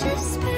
just